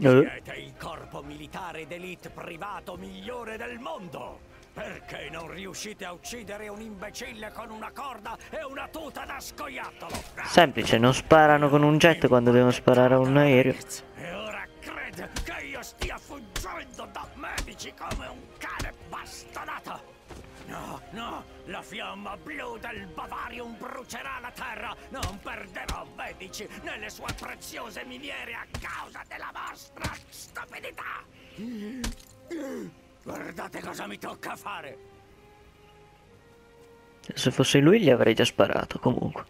Siete il corpo militare d'elite privato migliore del mondo. Perché non riuscite a uccidere un imbecille con una corda e una tuta da scoiattolo? Semplice, non sparano con un jet quando devono sparare a un aereo. E ora crede che io stia fuggendo da medici come un cane bastonato? No, no, la fiamma blu del Bavarium brucerà la terra. Non perderò medici nelle sue preziose miniere a causa della vostra stupidità. Guardate cosa mi tocca fare. Se fosse lui gli avrei già sparato comunque.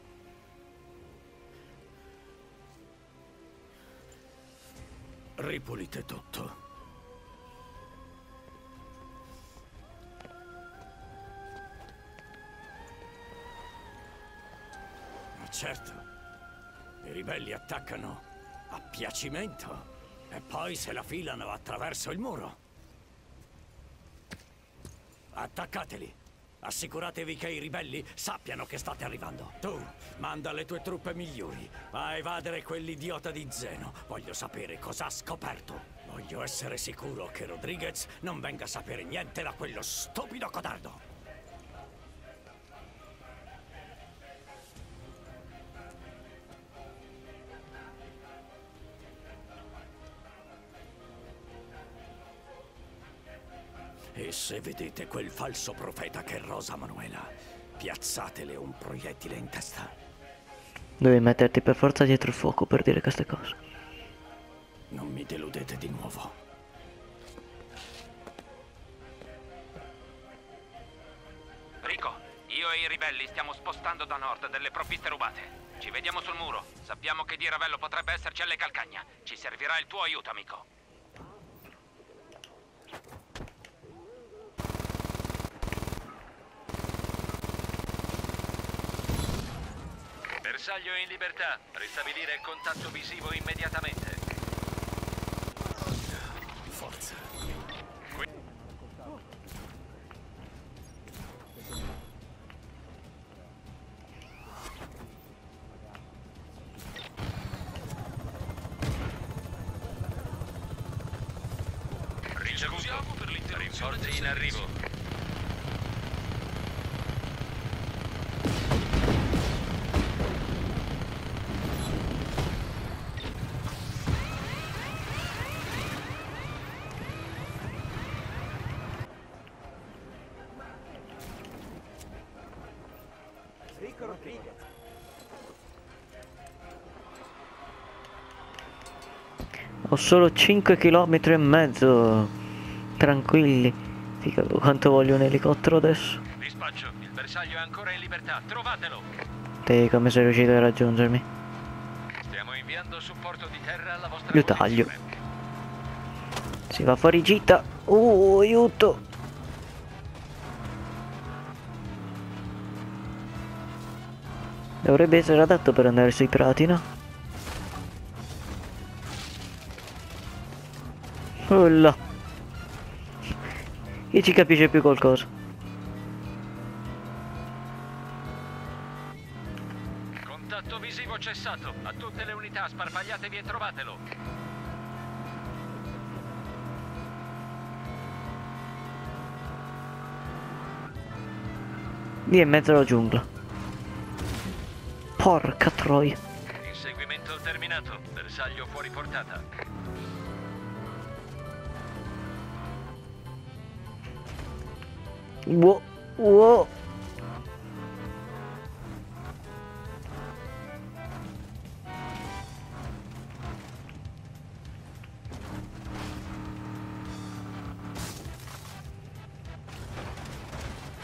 Ripulite tutto. Certo, i ribelli attaccano a piacimento e poi se la filano attraverso il muro. Attaccateli. Assicuratevi che i ribelli sappiano che state arrivando. Tu, manda le tue truppe migliori a evadere quell'idiota di Zeno. Voglio sapere cosa ha scoperto. Voglio essere sicuro che Rodriguez non venga a sapere niente da quello stupido codardo. Se vedete quel falso profeta che è Rosa Manuela, piazzatele un proiettile in testa. Devi metterti per forza dietro il fuoco per dire queste cose. Non mi deludete di nuovo. Rico, io e i ribelli stiamo spostando da nord delle provviste rubate. Ci vediamo sul muro. Sappiamo che di Ravello potrebbe esserci alle calcagna. Ci servirà il tuo aiuto, amico. Bersaglio è in libertà. Ristabilire il contatto visivo immediatamente. Forza. Ricevuto per l'interruzione Rinforzi in arrivo. Ho solo 5 km e mezzo. Tranquilli. Figa, quanto voglio un elicottero adesso? Dispaccio, il bersaglio è ancora in libertà. Trovatelo. Te come sei riuscito a raggiungermi? Stiamo inviando supporto di terra alla vostra Io taglio. Si va fuori gita. Uh, aiuto. Dovrebbe essere adatto per andare sui prati, no? Oh là. Chi ci capisce più qualcosa? Contatto visivo cessato. A tutte le unità sparpagliatevi e trovatelo. Lì è in mezzo alla giungla. Porca troia. Inseguimento terminato. Bersaglio fuori portata. Wow. wow.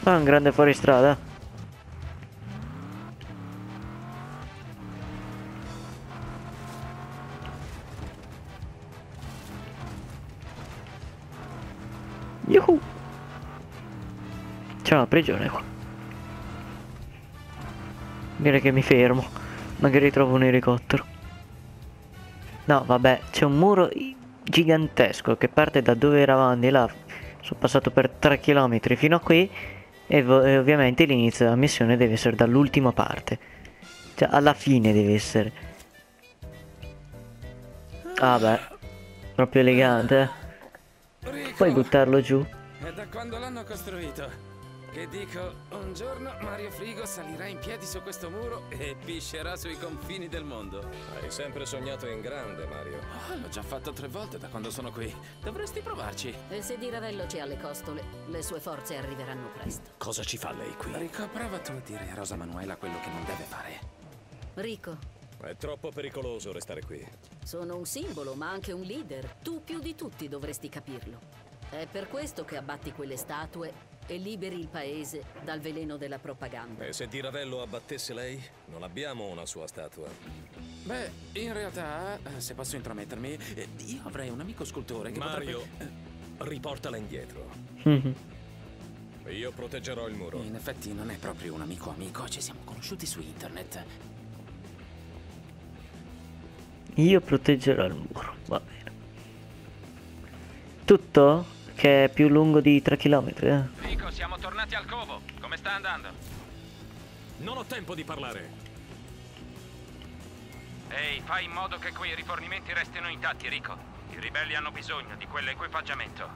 Ah, un grande fuoristrada. Prigione qua. Direi che mi fermo. Magari trovo un elicottero. No, vabbè, c'è un muro gigantesco che parte da dove eravamo di là. Sono passato per 3 km fino a qui. E, e ovviamente l'inizio della missione deve essere dall'ultima parte. Cioè, alla fine deve essere. Ah. Proprio elegante, eh. Puoi buttarlo giù? È da quando l'hanno costruito. Che dico, un giorno Mario Frigo salirà in piedi su questo muro e piscerà sui confini del mondo. Hai sempre sognato in grande, Mario. Oh, l'ho già fatto tre volte da quando sono qui. Dovresti provarci. E se di Ravello c'è alle costole, le sue forze arriveranno presto. Cosa ci fa lei qui? Rico, prova tu a dire a Rosa Manuela quello che non deve fare. Rico, È troppo pericoloso restare qui. sono un simbolo, ma anche un leader. Tu più di tutti dovresti capirlo. È per questo che abbatti quelle statue e liberi il paese dal veleno della propaganda. E se Di Ravello abbattesse lei? Non abbiamo una sua statua. Beh, in realtà, eh, se posso intromettermi, eh, io avrei un amico scultore che Mario, potrebbe... riportala indietro. Mhm. Io proteggerò il muro. In effetti non è proprio un amico amico, ci siamo conosciuti su internet. Io proteggerò il muro, va bene. Tutto? Che è più lungo di 3 km, eh? Rico, siamo tornati al covo. Come sta andando? Non ho tempo di parlare. Ehi, fai in modo che quei rifornimenti restino intatti, Rico. I ribelli hanno bisogno di quell'equipaggiamento.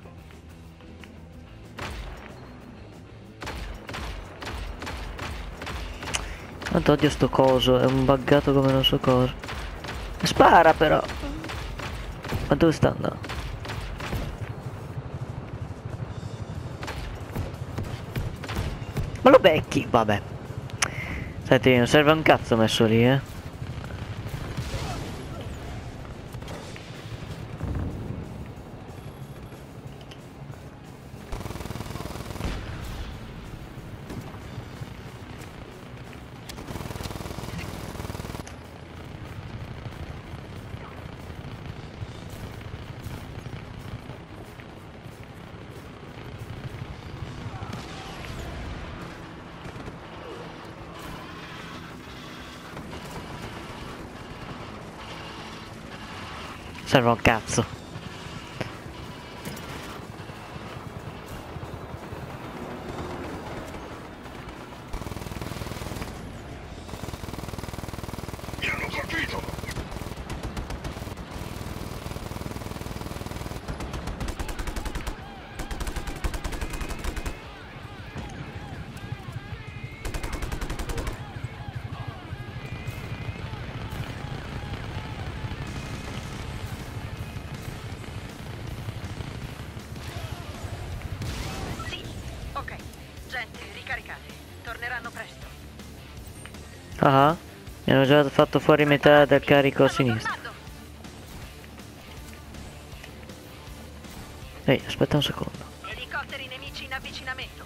Quanto odio sto coso, è un buggato come non so cosa. Spara però! Ma dove sta andando? Ma lo becchi? Vabbè. Senti, non serve un cazzo messo lì, eh. Serve un cazzo. Ah, mi hanno già fatto fuori metà del carico a sinistra. Ehi, aspetta un secondo. Elicotteri nemici in avvicinamento.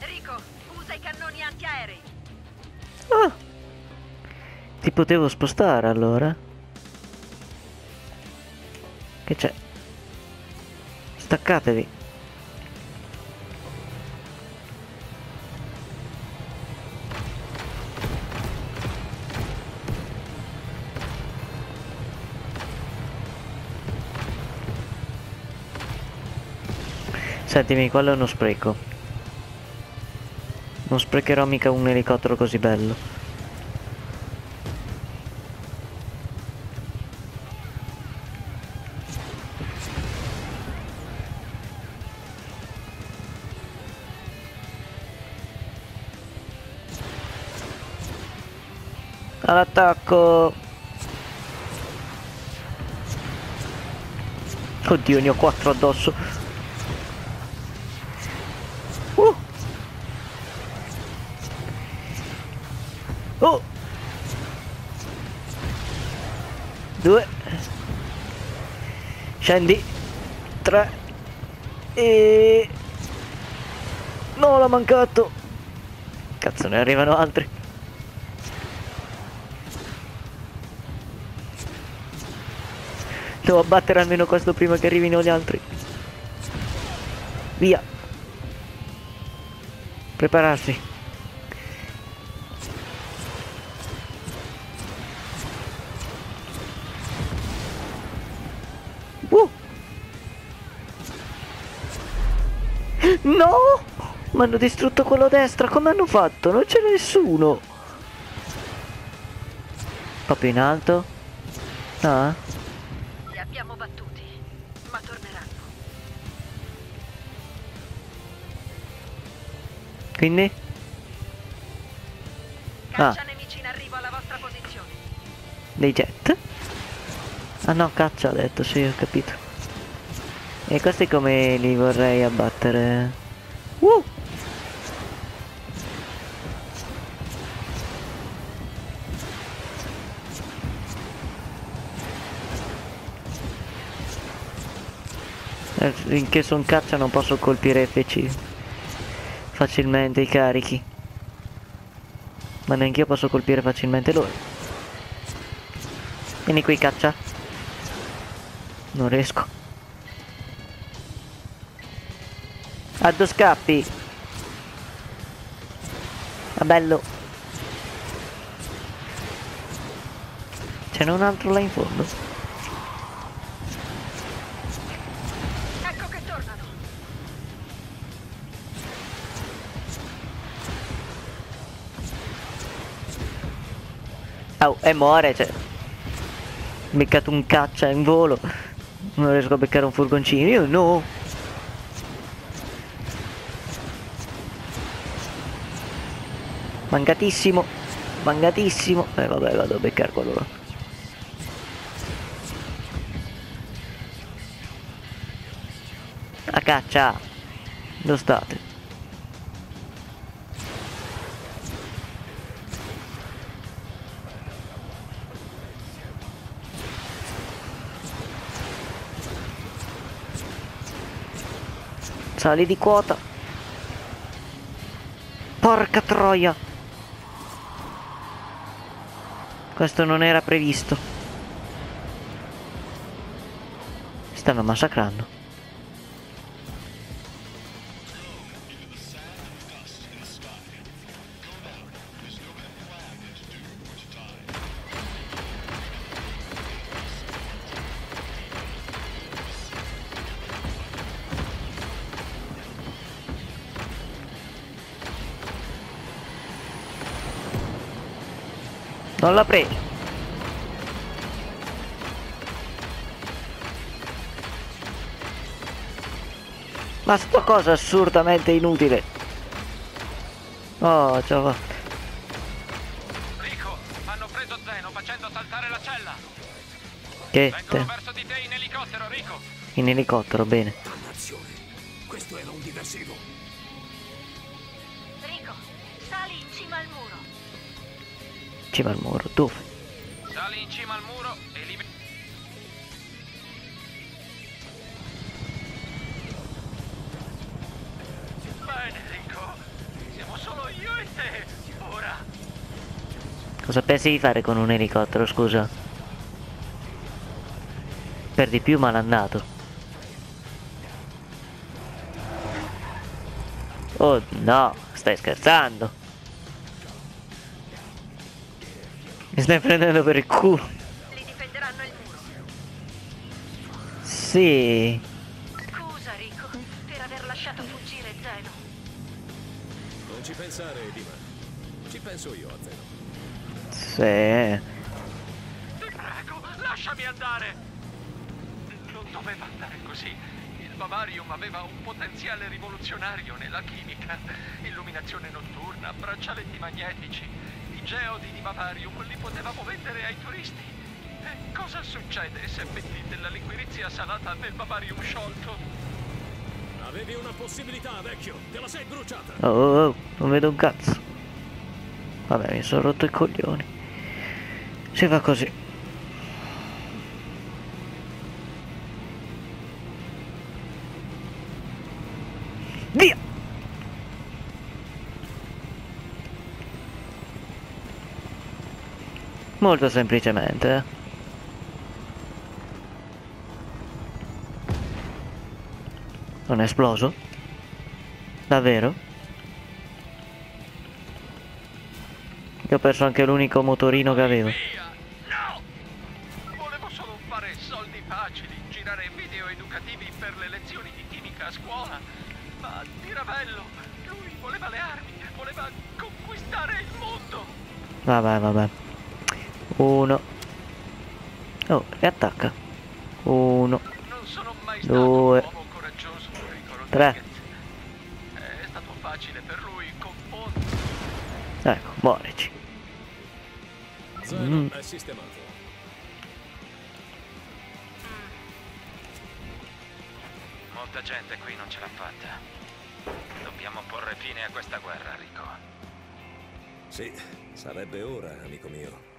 Rico, usa i cannoni antiaerei. Ah! Ti potevo spostare allora? Che c'è? Staccatevi. Sentimi, quello è uno spreco. Non sprecherò mica un elicottero così bello. All'attacco! Oddio, ne ho quattro addosso. 2 scendi 3 e no l'ha mancato. Cazzo ne arrivano altri. Devo abbattere almeno questo prima che arrivino gli altri. Via. Prepararsi. No! Mi hanno distrutto quello destra, come hanno fatto? Non c'è nessuno! Proprio in alto. Ah. Li abbiamo battuti, ma torneranno. Quindi? Caccia ah. nemici in arrivo alla vostra posizione. Dei jet? Ah no, caccia ha detto, sì, ho capito. E questi come li vorrei abbattere? Uh! Finché sono caccia non posso colpire FC facilmente i carichi. Ma neanche io posso colpire facilmente loro. Vieni qui caccia. Non riesco. A due scappi. Ah bello. Ce n'è un altro là in fondo. Ecco che tornano. Oh, e muore, cioè. Beccato un caccia in volo. Non riesco a beccare un furgoncino. Io no. Mancatissimo. Mancatissimo. E eh, vabbè, vado a beccare quello là. A caccia. Dove state? Sali di quota. Porca troia. Questo non era previsto. Stanno massacrando. Non l'ha preso. Ma sta cosa assurdamente inutile. Oh, ce l'ho fatta. Rico, hanno preso Zeno facendo saltare la cella. Che? Vengono te- verso di te in elicottero, Rico. In elicottero, bene. Dannazione. Questo era un diversivo. Rico, sali in cima al muro. Cima al muro. Dove? Sali in cima al muro e li... Bene, Rico. Siamo solo io e te. Ora. Cosa pensi di fare con un elicottero, scusa? Per di più malandato. Oh no, stai scherzando. Mi stai prendendo per il culo. Li difenderanno il muro. Sì. Scusa, Rico, per aver lasciato fuggire Zeno. Non ci pensare, Dima. Ci penso io a Zeno. Sì. Ti prego, lasciami andare. Non doveva andare così. Il Bavarium aveva un potenziale rivoluzionario nella chimica. Illuminazione notturna, braccialetti magnetici. I geodi di Bavarium li potevamo vendere ai turisti. E cosa succede se metti della liquirizia salata nel Bavarium sciolto? Avevi una possibilità, vecchio. Te la sei bruciata. Oh, oh, oh, non vedo un cazzo. Vabbè, mi sono rotto i coglioni. Si fa così. Via! Molto semplicemente. eh. Non è esploso? Davvero? Io ho perso anche l'unico motorino che avevo. Via! No! Volevo solo fare soldi facili, girare video educativi per le lezioni di chimica a scuola. Ma di Ravello, lui voleva le armi, voleva conquistare il mondo. Vabbè, vabbè. Uno. Oh, riattacca. Uno. Non sono mai stato Due. un uomo coraggioso, Enrico Tre. Rodriguez. È stato facile per lui conquistare Ecco, muorici. Zero Mm. Molta gente qui non ce l'ha fatta. Dobbiamo porre fine a questa guerra, Rico. Sì, sarebbe ora, amico mio.